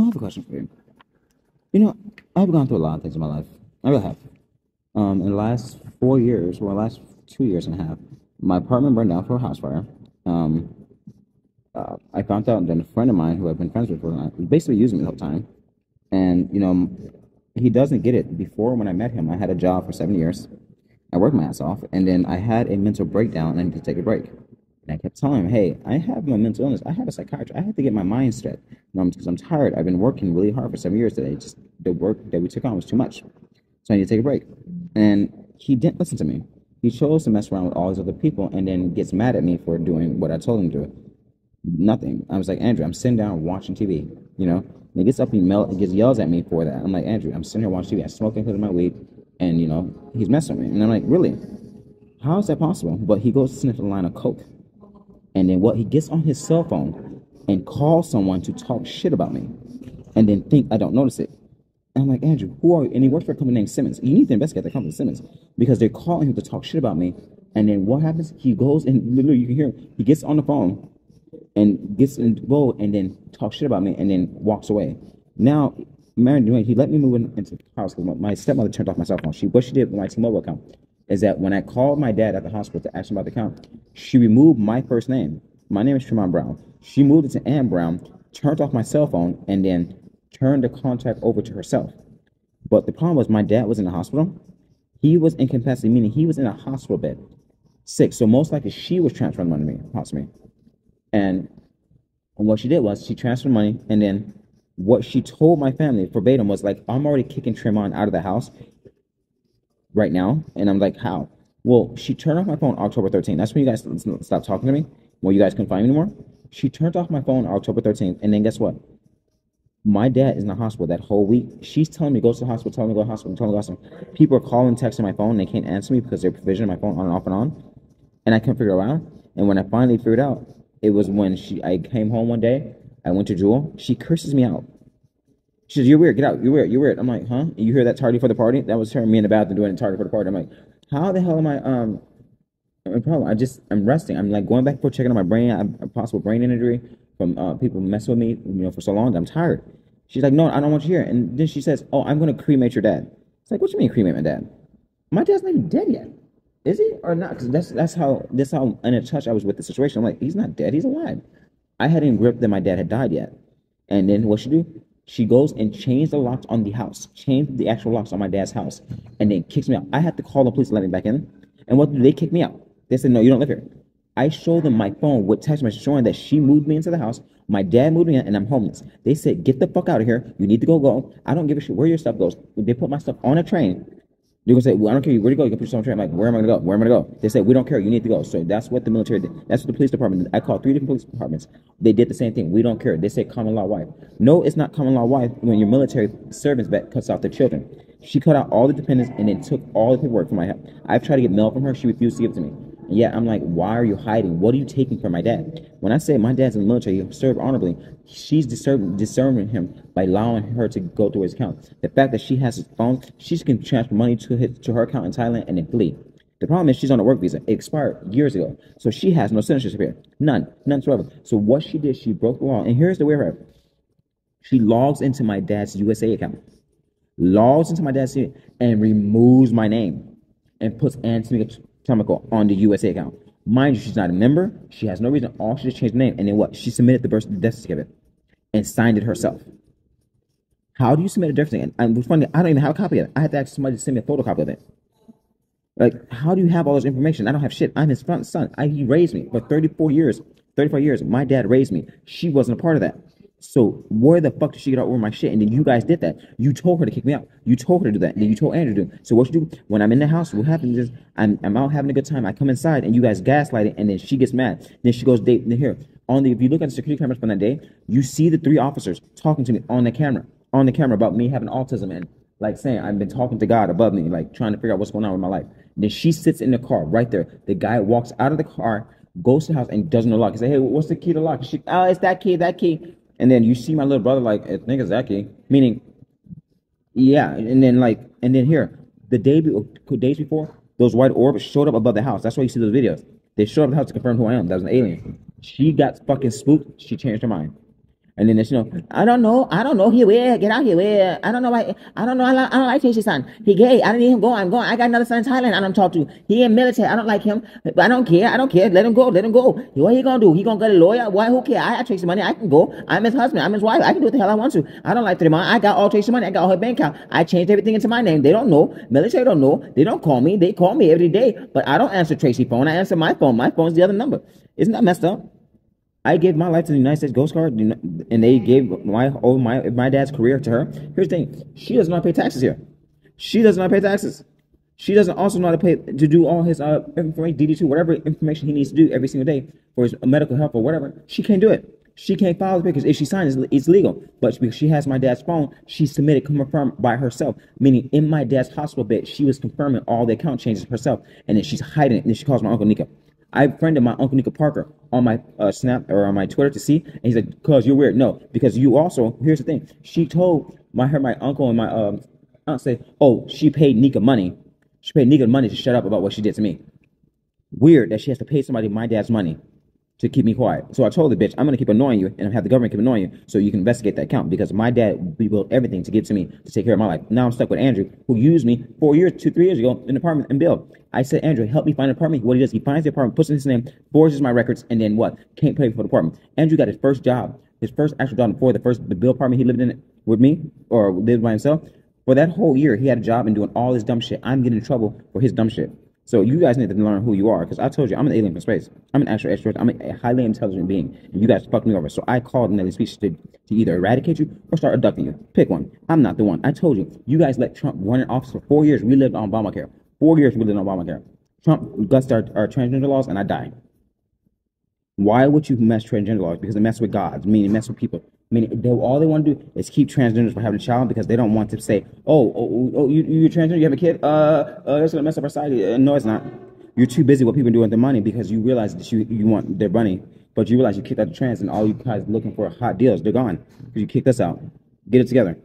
I have a question for you. You know, I've gone through a lot of things in my life. I really have. Um, in the last four years, well, last two years and a half, my apartment burned down for a house fire. Um, uh, I found out that a friend of mine who I've been friends with for basically using me the whole time. And, you know, he doesn't get it. Before, when I met him, I had a job for seven years. I worked my ass off, and then I had a mental breakdown and I needed to take a break. And I kept telling him, hey, I have my mental illness. I have a psychiatrist. I have to get my mind straight. Because I'm tired. I've been working really hard for seven years today. Just the work that we took on was too much. So I need to take a break. And he didn't listen to me. He chose to mess around with all these other people and then gets mad at me for doing what I told him to do. Nothing. I was like, Andrew, I'm sitting down watching TV, you know? And he gets up and mel- gets yells at me for that. I'm like, Andrew, I'm sitting here watching TV. I'm smoking because my weed. And, you know, he's messing with me. And I'm like, really? How is that possible? But he goes to sniff a line of coke. And then what? He gets on his cell phone and calls someone to talk shit about me. And then think I don't notice it. And I'm like, Andrew, who are you? And he works for a company named Simmons. You need to investigate the company Simmons because they're calling him to talk shit about me. And then what happens? He goes and literally you can hear him. He gets on the phone and gets in the road and then talks shit about me and then walks away. Now, Dwayne, he let me move in, into the house because my stepmother turned off my cell phone. She what she did with my T-Mobile account is that when I called my dad at the hospital to ask him about the account, she removed my first name. My name is Tremont Brown. She moved it to Ann Brown, turned off my cell phone, and then turned the contact over to herself. But the problem was my dad was in the hospital. He was incapacitated, meaning he was in a hospital bed, sick. So most likely she was transferring money to me, possibly. And, and what she did was she transferred money, and then what she told my family verbatim was like, I'm already kicking Tremont out of the house right now. And I'm like, how? Well, she turned off my phone October 13th. That's when you guys stopped talking to me. Well, you guys couldn't find me anymore. She turned off my phone October 13th. And then guess what? My dad is in the hospital that whole week. She's telling me go to the hospital, telling me go to the hospital, telling me go to the hospital. People are calling, texting my phone. And they can't answer me because they're provisioning my phone on and off and on. And I couldn't figure it out. And when I finally figured out, it was when she I came home one day. I went to Jewel. She curses me out. She says, You're weird. Get out. You're weird. You're weird. I'm like, Huh? You hear that tardy for the party? That was her me in the bathroom doing it tardy for the party. I'm like, How the hell am I? Um, problem. I just I'm resting. I'm like going back for checking on my brain. I have a possible brain injury from uh, people messing with me, you know, for so long. I'm tired. She's like, no, I don't want you here. And then she says, oh, I'm going to cremate your dad. It's like, what do you mean cremate my dad? My dad's not even dead yet. Is he or not? Because that's that's how that's how in a touch I was with the situation. I'm like, he's not dead. He's alive. I hadn't gripped that my dad had died yet. And then what she do? She goes and changes the locks on the house, change the actual locks on my dad's house, and then kicks me out. I had to call the police to let me back in. And what do they kick me out? They said, no, you don't live here. I showed them my phone with text message showing that she moved me into the house. My dad moved me in, and I'm homeless. They said, get the fuck out of here. You need to go go. I don't give a shit where your stuff goes. They put my stuff on a train. They're gonna say, well, I don't care where you go. You can put yourself on train. I'm like, where am I gonna go? Where am I gonna go? They said, we don't care. You need to go. So that's what the military did. That's what the police department did. I called three different police departments. They did the same thing. We don't care. They say common law wife. No, it's not common law wife when your military servants that cuts out the children. She cut out all the dependents and then took all the paperwork from my. I've tried to get mail from her. She refused to give it to me. Yeah, I'm like, why are you hiding? What are you taking from my dad? When I say my dad's in the military, he served honorably, she's discerning, him by allowing her to go through his account. The fact that she has his phone, she can transfer money to his, to her account in Thailand and then flee. The problem is she's on a work visa. It expired years ago. So she has no citizenship here. None. None whatsoever. So what she did, she broke the law. And here's the weird part. She logs into my dad's USAA account. Logs into my dad's and removes my name and puts Anthony On the USAA account. Mind you, she's not a member. She has no reason. All she just changed the name. And then what? She submitted the birth death certificate and signed it herself. How do you submit a death certificate? And what's funny, I don't even have a copy of it. I had to ask somebody to send me a photocopy of it. Like, how do you have all this information? I don't have shit. I'm his front son. I, he raised me for 34 years. 35 years. My dad raised me. She wasn't a part of that. So where the fuck did she get all over my shit? And then you guys did that. You told her to kick me out. You told her to do that. And then you told Andrew to do. It. So what you do when I'm in the house? What happens is I'm I'm out having a good time. I come inside and you guys gaslight it, and then she gets mad. Then she goes, "Date here." On the if you look at the security cameras from that day, you see the three officers talking to me on the camera, on the camera about me having autism and like saying I've been talking to God above me, like trying to figure out what's going on with my life. And then she sits in the car right there. The guy walks out of the car, goes to the house, and doesn't unlock. He say, "Hey, what's the key to lock?" She, "Oh, it's that key, that key." And then you see my little brother like, eh, think it's Zaki, meaning, yeah. And then like, and then here, the day be- uh, days before, those white orbs showed up above the house. That's why you see those videos. They showed up the house to confirm who I am. That was an alien. She got fucking spooked. She changed her mind. And then you know, I don't know, I don't know. He weird. Get out here, weird. I don't know why. I don't know. I, I don't like Tracy's son. He gay. I don't need him go. I'm going. I got another son in Thailand. I don't talk to. He in military. I don't like him. But I don't care. I don't care. Let him go. Let him go. What he gonna do? He gonna get a lawyer? Why? Who care? I got Tracy money. I can go. I'm his husband. I'm his wife. I can do what the hell I want to. I don't like Tremont. I got all Tracy money. I got all her bank account. I changed everything into my name. They don't know. Military don't know. They don't call me. They call me every day. But I don't answer Tracy phone. I answer my phone. My phone's the other number. Isn't that messed up? I gave my life to the United States Coast Guard, and they gave my oh my my dad's career to her. Here's the thing: she does not pay taxes here. She does not pay taxes. She doesn't also know how to pay to do all his uh information, DD two, whatever information he needs to do every single day for his medical help or whatever. She can't do it. She can't file the because if she signs, it's legal. But because she has my dad's phone, she submitted confirmed by herself. Meaning, in my dad's hospital bed, she was confirming all the account changes herself, and then she's hiding it. And then she calls my uncle Nico. I friended my uncle Nico Parker on my uh, Snap or on my Twitter to see, and he's like, "Cause you're weird." No, because you also. Here's the thing. She told my her my uncle and my um aunt say, "Oh, she paid Nika money. She paid Nika money to shut up about what she did to me." Weird that she has to pay somebody my dad's money to keep me quiet. So I told the bitch, I'm gonna keep annoying you and have the government keep annoying you so you can investigate that account because my dad rebuilt everything to give to me to take care of my life. Now I'm stuck with Andrew, who used me four years, two, three years ago in an apartment and Bill. I said, Andrew, help me find an apartment. What he does, he finds the apartment, puts in his name, forges my records, and then what? Can't pay for the apartment. Andrew got his first job, his first actual job before the first the Bill apartment he lived in with me or lived by himself. For that whole year, he had a job and doing all this dumb shit. I'm getting in trouble for his dumb shit. So you guys need to learn who you are, because I told you I'm an alien from space. I'm an actual extraterrestrial. I'm a highly intelligent being, and you guys fucked me over. So I called Nelly Speech to, to either eradicate you or start abducting you. Pick one. I'm not the one. I told you. You guys let Trump run in office for four years. We lived on Obamacare. Four years we lived on Obamacare. Trump guts our, our transgender laws, and I die. Why would you mess transgender laws? Because it messes with God, meaning Messes with people. I mean, they, all they want to do is keep transgenders from having a child because they don't want to say, "Oh, oh, oh you, you're transgender, you have a kid. Uh, uh, that's gonna mess up our society." Uh, no, it's not. You're too busy what people do with their money because you realize that you you want their money, but you realize you kicked out the trans and all you guys looking for hot deals. They're gone because you kicked us out. Get it together.